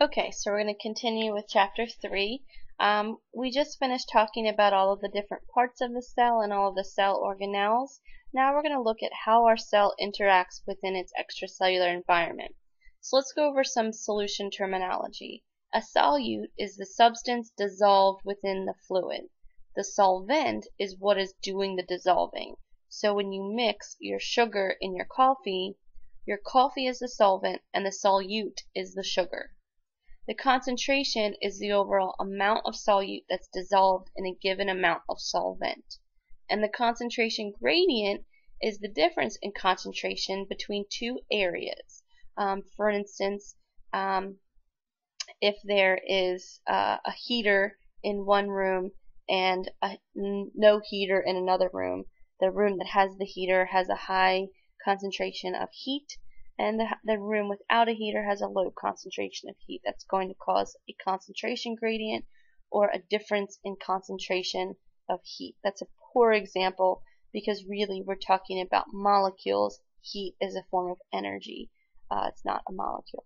Okay, so we're going to continue with chapter 3. Um, we just finished talking about all of the different parts of the cell and all of the cell organelles. Now we're going to look at how our cell interacts within its extracellular environment. So let's go over some solution terminology. A solute is the substance dissolved within the fluid. The solvent is what is doing the dissolving. So when you mix your sugar in your coffee, your coffee is the solvent and the solute is the sugar. The concentration is the overall amount of solute that's dissolved in a given amount of solvent. And the concentration gradient is the difference in concentration between two areas. Um, for instance, um, if there is uh, a heater in one room and a, no heater in another room, the room that has the heater has a high concentration of heat and the, the room without a heater has a low concentration of heat. That's going to cause a concentration gradient or a difference in concentration of heat. That's a poor example because really we're talking about molecules. Heat is a form of energy. Uh, it's not a molecule.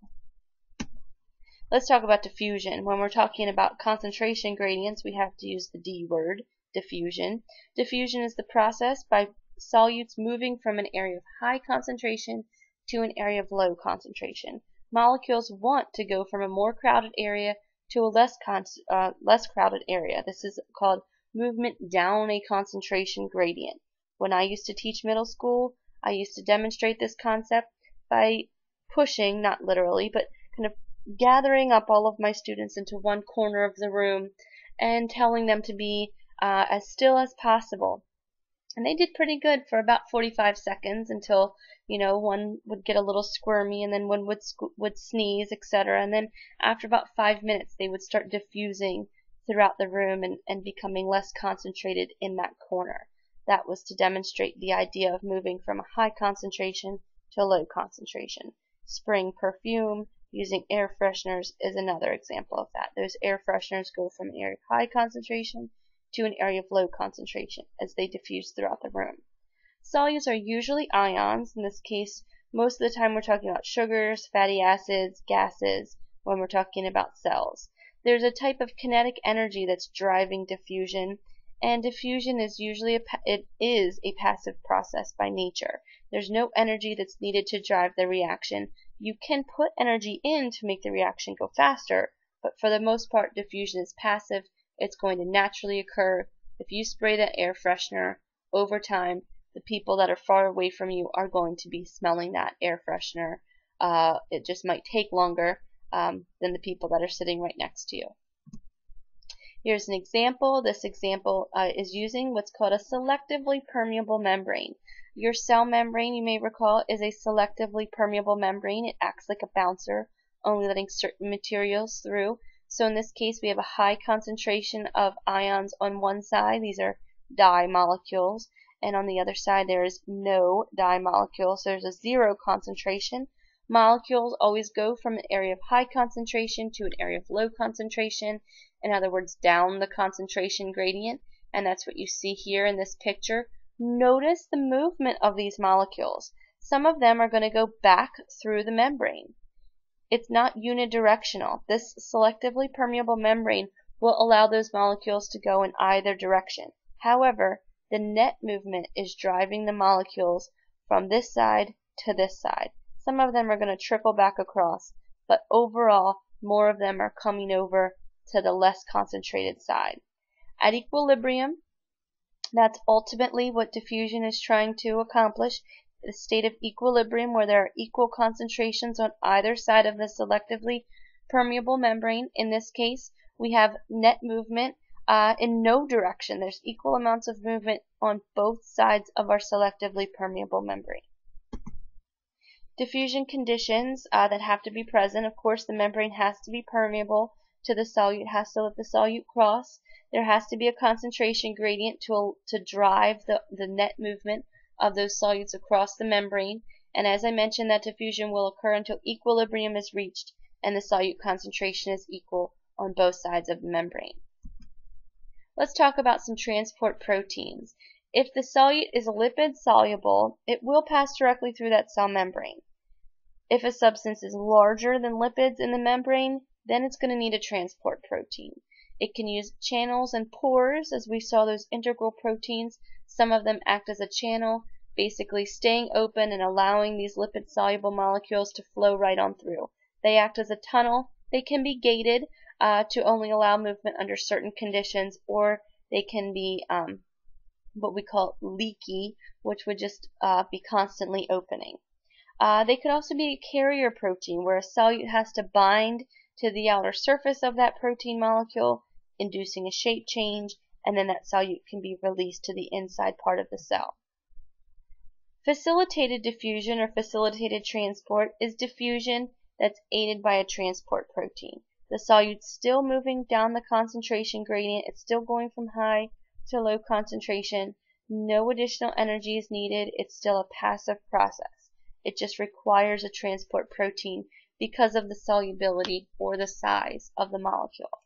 Let's talk about diffusion. When we're talking about concentration gradients, we have to use the D word, diffusion. Diffusion is the process by solutes moving from an area of high concentration to an area of low concentration. Molecules want to go from a more crowded area to a less, uh, less crowded area. This is called movement down a concentration gradient. When I used to teach middle school, I used to demonstrate this concept by pushing, not literally, but kind of gathering up all of my students into one corner of the room and telling them to be uh, as still as possible. And they did pretty good for about 45 seconds until you know, one would get a little squirmy and then one would would sneeze, etc. And then after about five minutes, they would start diffusing throughout the room and, and becoming less concentrated in that corner. That was to demonstrate the idea of moving from a high concentration to a low concentration. Spring perfume, using air fresheners is another example of that. Those air fresheners go from area high concentration to an area of low concentration as they diffuse throughout the room. Solutes are usually ions. In this case, most of the time we're talking about sugars, fatty acids, gases when we're talking about cells. There's a type of kinetic energy that's driving diffusion, and diffusion is usually a, it is a passive process by nature. There's no energy that's needed to drive the reaction. You can put energy in to make the reaction go faster, but for the most part diffusion is passive. It's going to naturally occur if you spray that air freshener over time the people that are far away from you are going to be smelling that air freshener. Uh, it just might take longer um, than the people that are sitting right next to you. Here's an example. This example uh, is using what's called a selectively permeable membrane. Your cell membrane, you may recall, is a selectively permeable membrane. It acts like a bouncer, only letting certain materials through. So in this case, we have a high concentration of ions on one side. These are di molecules and on the other side there is no di molecule, so there's a zero concentration. Molecules always go from an area of high concentration to an area of low concentration, in other words, down the concentration gradient, and that's what you see here in this picture. Notice the movement of these molecules. Some of them are going to go back through the membrane. It's not unidirectional. This selectively permeable membrane will allow those molecules to go in either direction. However, the net movement is driving the molecules from this side to this side. Some of them are going to trickle back across, but overall, more of them are coming over to the less concentrated side. At equilibrium, that's ultimately what diffusion is trying to accomplish, the state of equilibrium where there are equal concentrations on either side of the selectively permeable membrane. In this case, we have net movement uh, in no direction. There's equal amounts of movement on both sides of our selectively permeable membrane. Diffusion conditions uh, that have to be present. Of course, the membrane has to be permeable to the solute, has to let the solute cross. There has to be a concentration gradient to, to drive the, the net movement of those solutes across the membrane. And as I mentioned, that diffusion will occur until equilibrium is reached and the solute concentration is equal on both sides of the membrane. Let's talk about some transport proteins. If the solute is lipid soluble, it will pass directly through that cell membrane. If a substance is larger than lipids in the membrane, then it's going to need a transport protein. It can use channels and pores, as we saw those integral proteins. Some of them act as a channel, basically staying open and allowing these lipid soluble molecules to flow right on through. They act as a tunnel. They can be gated uh, to only allow movement under certain conditions, or they can be um, what we call leaky, which would just uh, be constantly opening. Uh, they could also be a carrier protein, where a solute has to bind to the outer surface of that protein molecule inducing a shape change, and then that solute can be released to the inside part of the cell. Facilitated diffusion or facilitated transport is diffusion that's aided by a transport protein. The solute's still moving down the concentration gradient, it's still going from high to low concentration. No additional energy is needed, it's still a passive process. It just requires a transport protein because of the solubility or the size of the molecule.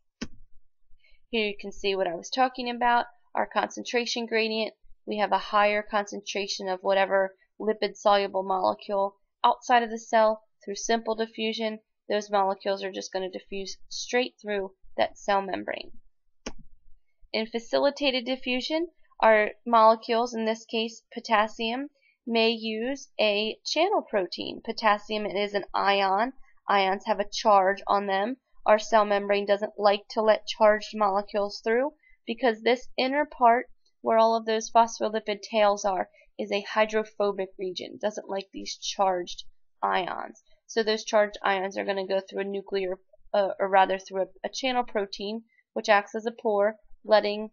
Here you can see what I was talking about, our concentration gradient. We have a higher concentration of whatever lipid-soluble molecule outside of the cell through simple diffusion. Those molecules are just going to diffuse straight through that cell membrane. In facilitated diffusion, our molecules, in this case potassium, may use a channel protein. Potassium is an ion. Ions have a charge on them. Our cell membrane doesn't like to let charged molecules through because this inner part where all of those phospholipid tails are is a hydrophobic region. Doesn't like these charged ions. So those charged ions are going to go through a nuclear, uh, or rather through a, a channel protein, which acts as a pore, letting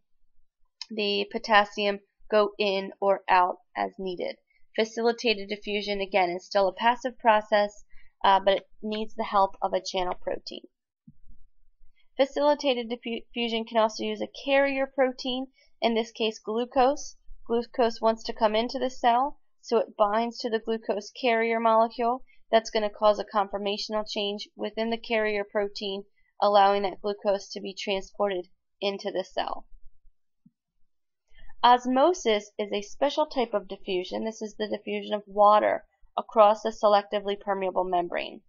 the potassium go in or out as needed. Facilitated diffusion, again, is still a passive process, uh, but it needs the help of a channel protein. Facilitated diffusion can also use a carrier protein, in this case glucose. Glucose wants to come into the cell, so it binds to the glucose carrier molecule. That's going to cause a conformational change within the carrier protein, allowing that glucose to be transported into the cell. Osmosis is a special type of diffusion. This is the diffusion of water across a selectively permeable membrane.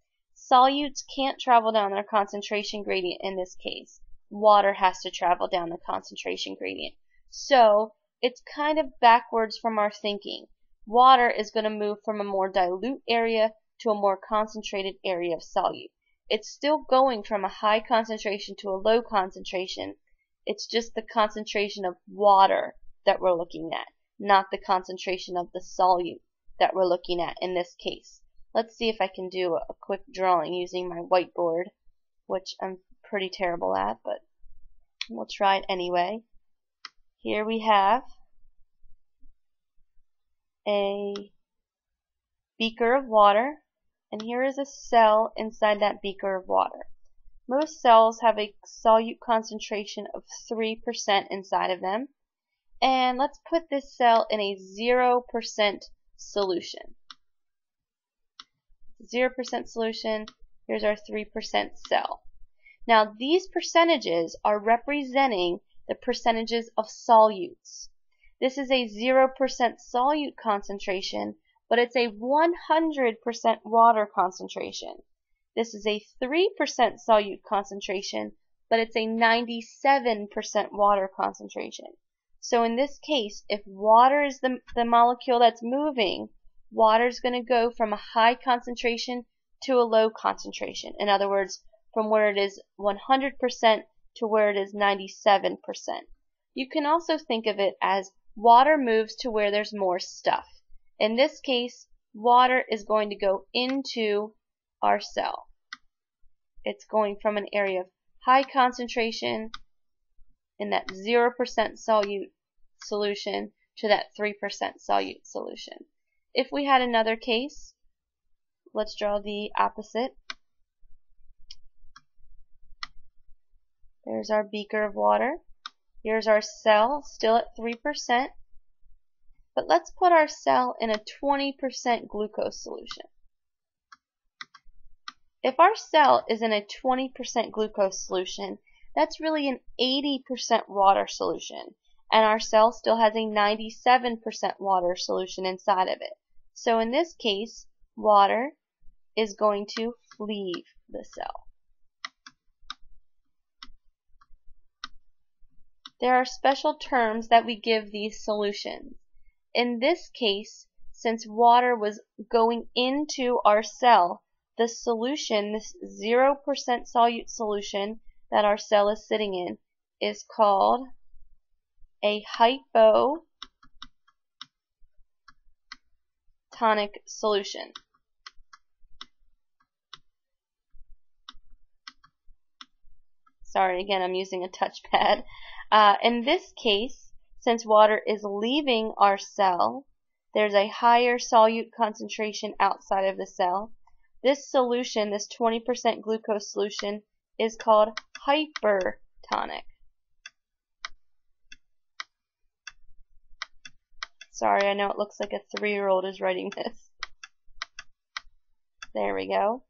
Solutes can't travel down their concentration gradient in this case. Water has to travel down the concentration gradient. So it's kind of backwards from our thinking. Water is going to move from a more dilute area to a more concentrated area of solute. It's still going from a high concentration to a low concentration. It's just the concentration of water that we're looking at, not the concentration of the solute that we're looking at in this case. Let's see if I can do a quick drawing using my whiteboard, which I'm pretty terrible at, but we'll try it anyway. Here we have a beaker of water, and here is a cell inside that beaker of water. Most cells have a solute concentration of 3% inside of them. And let's put this cell in a 0% solution. 0% solution, here's our 3% cell. Now these percentages are representing the percentages of solutes. This is a 0% solute concentration, but it's a 100% water concentration. This is a 3% solute concentration, but it's a 97% water concentration. So in this case, if water is the, the molecule that's moving, water is going to go from a high concentration to a low concentration. In other words, from where it is 100% to where it is 97%. You can also think of it as water moves to where there's more stuff. In this case, water is going to go into our cell. It's going from an area of high concentration in that 0% solute solution to that 3% solute solution. If we had another case, let's draw the opposite. There's our beaker of water. Here's our cell, still at 3%. But let's put our cell in a 20% glucose solution. If our cell is in a 20% glucose solution, that's really an 80% water solution. And our cell still has a 97% water solution inside of it. So in this case, water is going to leave the cell. There are special terms that we give these solutions. In this case, since water was going into our cell, the solution, this 0% solute solution that our cell is sitting in, is called a hypo hypotonic solution. Sorry, again, I'm using a touchpad. Uh, in this case, since water is leaving our cell, there's a higher solute concentration outside of the cell. This solution, this 20% glucose solution, is called hypertonic. Sorry, I know it looks like a three-year-old is writing this. There we go.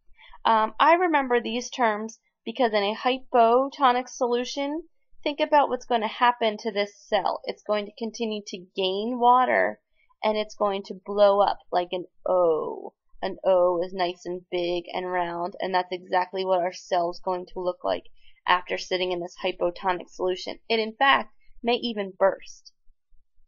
Um, I remember these terms because in a hypotonic solution, think about what's going to happen to this cell. It's going to continue to gain water and it's going to blow up like an O. An O is nice and big and round and that's exactly what our cell's going to look like after sitting in this hypotonic solution. It in fact may even burst.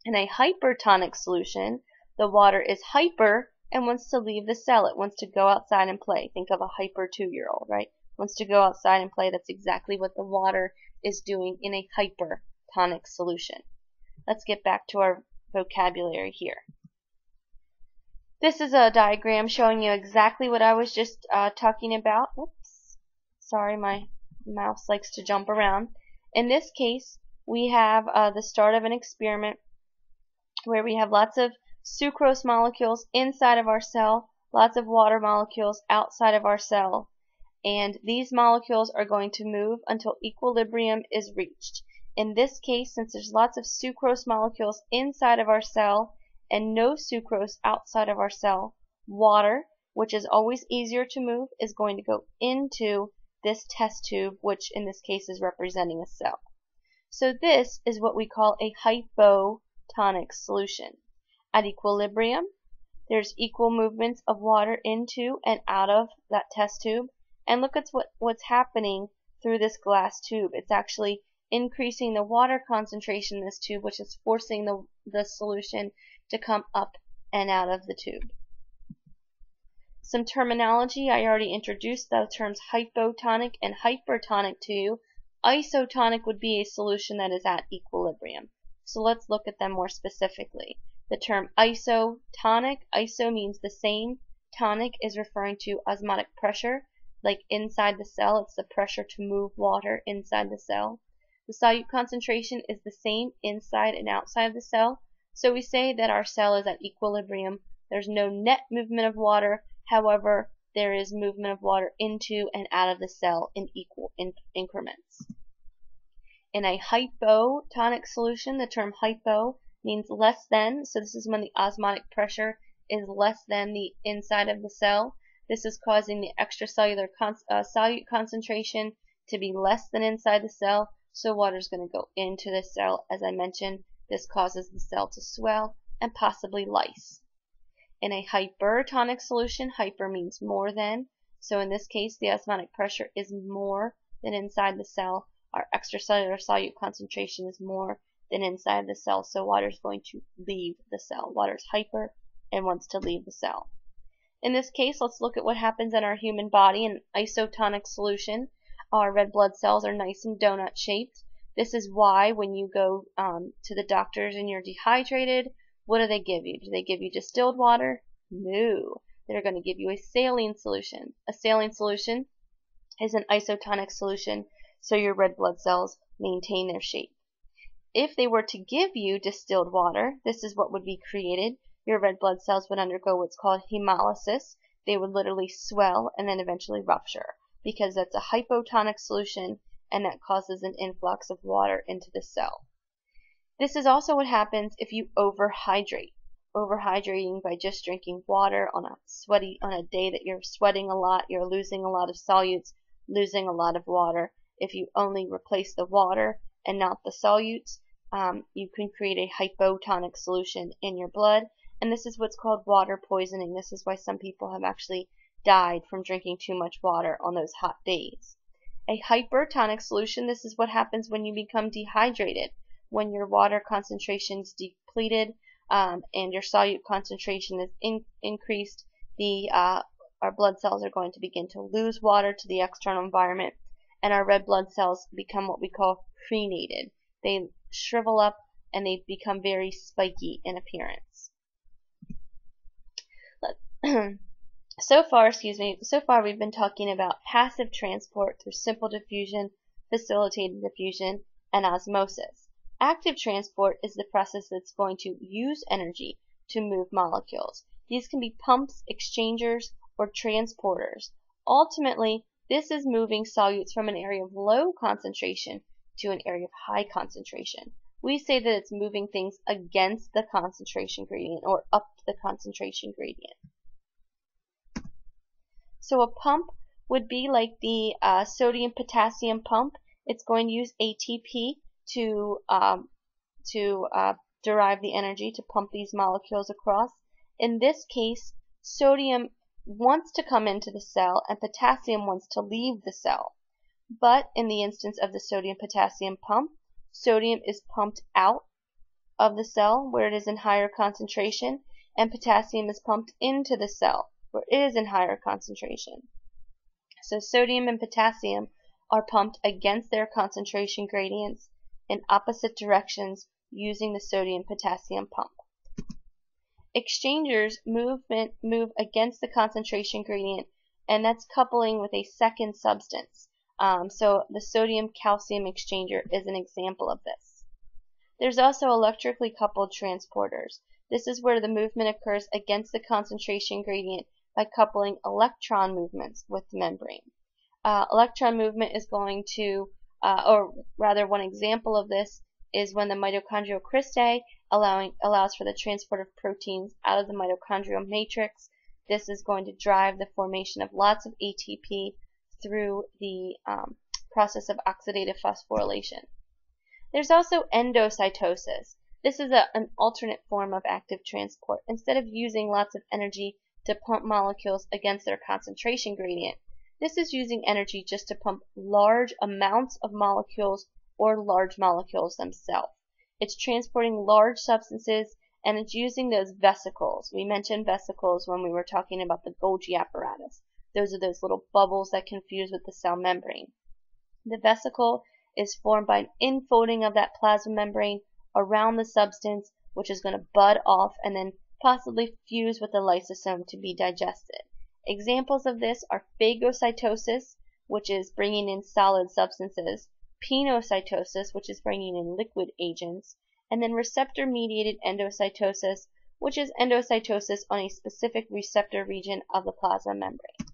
In a hypertonic solution, the water is hyper and wants to leave the cell. It wants to go outside and play. Think of a hyper two-year-old, right? wants to go outside and play, that's exactly what the water is doing in a hypertonic solution. Let's get back to our vocabulary here. This is a diagram showing you exactly what I was just uh, talking about. Oops, sorry, my mouse likes to jump around. In this case, we have uh, the start of an experiment where we have lots of sucrose molecules inside of our cell, lots of water molecules outside of our cell, and these molecules are going to move until equilibrium is reached. In this case, since there's lots of sucrose molecules inside of our cell and no sucrose outside of our cell, water, which is always easier to move, is going to go into this test tube, which in this case is representing a cell. So this is what we call a hypotonic solution. At equilibrium, there's equal movements of water into and out of that test tube and look at what, what's happening through this glass tube. It's actually increasing the water concentration in this tube, which is forcing the, the solution to come up and out of the tube. Some terminology, I already introduced the terms hypotonic and hypertonic to you. Isotonic would be a solution that is at equilibrium. So let's look at them more specifically. The term isotonic, iso means the same, tonic is referring to osmotic pressure, like inside the cell, it's the pressure to move water inside the cell. The solute concentration is the same inside and outside of the cell, so we say that our cell is at equilibrium. There's no net movement of water, however, there is movement of water into and out of the cell in equal in increments. In a hypotonic solution, the term hypo means less than, so this is when the osmotic pressure is less than the inside of the cell. This is causing the extracellular con uh, solute concentration to be less than inside the cell, so water is going to go into the cell. As I mentioned, this causes the cell to swell and possibly lyse. In a hypertonic solution, hyper means more than, so in this case the osmotic pressure is more than inside the cell. Our extracellular solute concentration is more than inside the cell, so water is going to leave the cell. Water is hyper and wants to leave the cell. In this case, let's look at what happens in our human body in isotonic solution. Our red blood cells are nice and donut shaped. This is why when you go um, to the doctors and you're dehydrated, what do they give you? Do they give you distilled water? No. They're going to give you a saline solution. A saline solution is an isotonic solution, so your red blood cells maintain their shape. If they were to give you distilled water, this is what would be created your red blood cells would undergo what's called hemolysis. They would literally swell and then eventually rupture because that's a hypotonic solution and that causes an influx of water into the cell. This is also what happens if you overhydrate. Overhydrating by just drinking water on a sweaty on a day that you're sweating a lot, you're losing a lot of solutes, losing a lot of water. If you only replace the water and not the solutes, um, you can create a hypotonic solution in your blood and this is what's called water poisoning. This is why some people have actually died from drinking too much water on those hot days. A hypertonic solution, this is what happens when you become dehydrated. when your water concentration is depleted um, and your solute concentration is in, increased, the uh, our blood cells are going to begin to lose water to the external environment, and our red blood cells become what we call crenated. They shrivel up and they become very spiky in appearance. so far, excuse me, so far we've been talking about passive transport through simple diffusion, facilitated diffusion, and osmosis. Active transport is the process that's going to use energy to move molecules. These can be pumps, exchangers, or transporters. Ultimately, this is moving solutes from an area of low concentration to an area of high concentration. We say that it's moving things against the concentration gradient or up the concentration gradient. So a pump would be like the uh, sodium potassium pump. It's going to use ATP to um, to uh, derive the energy to pump these molecules across. In this case, sodium wants to come into the cell and potassium wants to leave the cell. But in the instance of the sodium potassium pump, sodium is pumped out of the cell where it is in higher concentration and potassium is pumped into the cell where it is in higher concentration. So sodium and potassium are pumped against their concentration gradients in opposite directions using the sodium potassium pump. Exchangers movement move against the concentration gradient and that's coupling with a second substance. Um, so the sodium calcium exchanger is an example of this. There's also electrically coupled transporters. This is where the movement occurs against the concentration gradient by coupling electron movements with the membrane. Uh, electron movement is going to, uh, or rather one example of this is when the mitochondrial cristae allowing, allows for the transport of proteins out of the mitochondrial matrix. This is going to drive the formation of lots of ATP through the um, process of oxidative phosphorylation. There's also endocytosis. This is a, an alternate form of active transport. Instead of using lots of energy to pump molecules against their concentration gradient, this is using energy just to pump large amounts of molecules or large molecules themselves. It's transporting large substances and it's using those vesicles. We mentioned vesicles when we were talking about the Golgi apparatus. Those are those little bubbles that confuse with the cell membrane. The vesicle is formed by an infolding of that plasma membrane around the substance, which is going to bud off and then possibly fuse with the lysosome to be digested. Examples of this are phagocytosis, which is bringing in solid substances, pinocytosis, which is bringing in liquid agents, and then receptor-mediated endocytosis, which is endocytosis on a specific receptor region of the plasma membrane.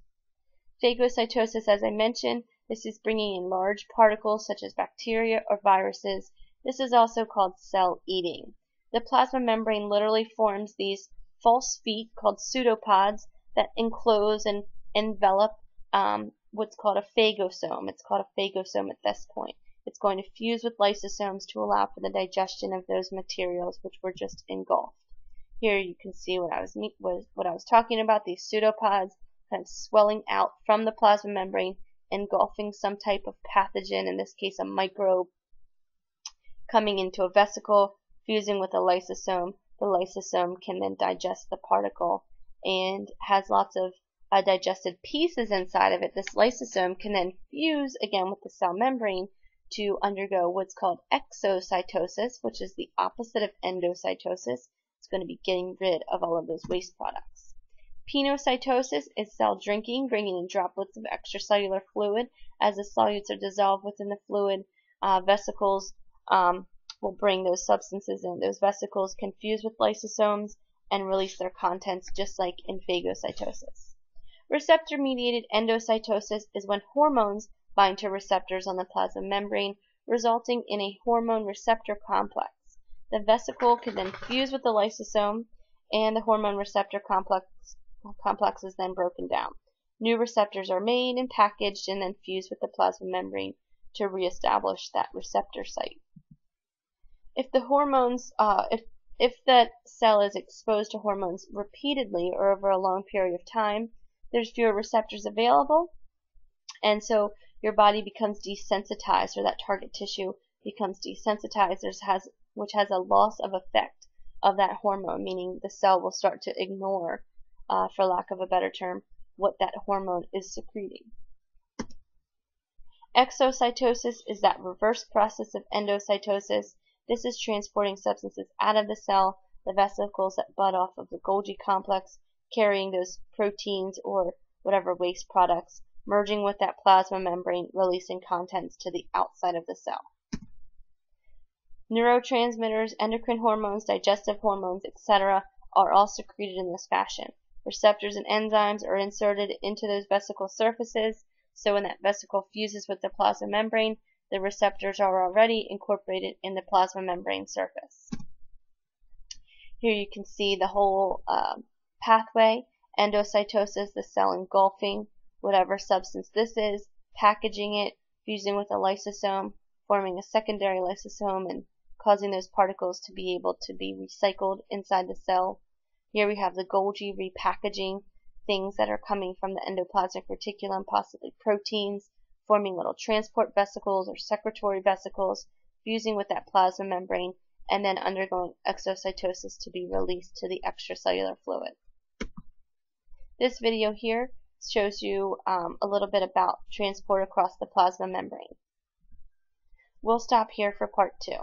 Phagocytosis, as I mentioned, this is bringing in large particles such as bacteria or viruses. This is also called cell eating. The plasma membrane literally forms these false feet called pseudopods that enclose and envelop um, what's called a phagosome. It's called a phagosome at this point. It's going to fuse with lysosomes to allow for the digestion of those materials which were just engulfed. Here you can see what I was what I was talking about. These pseudopods kind of swelling out from the plasma membrane, engulfing some type of pathogen, in this case a microbe, coming into a vesicle, fusing with a lysosome. The lysosome can then digest the particle and has lots of digested pieces inside of it. This lysosome can then fuse again with the cell membrane to undergo what's called exocytosis, which is the opposite of endocytosis. It's going to be getting rid of all of those waste products. Pinocytosis is cell drinking, bringing in droplets of extracellular fluid. As the solutes are dissolved within the fluid, uh, vesicles um, will bring those substances in. Those vesicles can fuse with lysosomes and release their contents just like in phagocytosis. Receptor-mediated endocytosis is when hormones bind to receptors on the plasma membrane, resulting in a hormone receptor complex. The vesicle can then fuse with the lysosome, and the hormone receptor complex complex is then broken down. New receptors are made and packaged and then fused with the plasma membrane to reestablish that receptor site. If the hormones, uh, if if that cell is exposed to hormones repeatedly or over a long period of time, there's fewer receptors available, and so your body becomes desensitized or that target tissue becomes desensitized, has, which has a loss of effect of that hormone, meaning the cell will start to ignore, uh, for lack of a better term, what that hormone is secreting. Exocytosis is that reverse process of endocytosis. This is transporting substances out of the cell, the vesicles that bud off of the Golgi complex, carrying those proteins or whatever waste products, merging with that plasma membrane, releasing contents to the outside of the cell. Neurotransmitters, endocrine hormones, digestive hormones, etc. are all secreted in this fashion. Receptors and enzymes are inserted into those vesicle surfaces, so when that vesicle fuses with the plasma membrane, the receptors are already incorporated in the plasma membrane surface. Here you can see the whole uh, pathway, endocytosis, the cell engulfing whatever substance this is, packaging it, fusing with a lysosome, forming a secondary lysosome, and causing those particles to be able to be recycled inside the cell. Here we have the Golgi repackaging things that are coming from the endoplasmic reticulum, possibly proteins, forming little transport vesicles or secretory vesicles, fusing with that plasma membrane, and then undergoing exocytosis to be released to the extracellular fluid. This video here shows you um, a little bit about transport across the plasma membrane. We'll stop here for part two.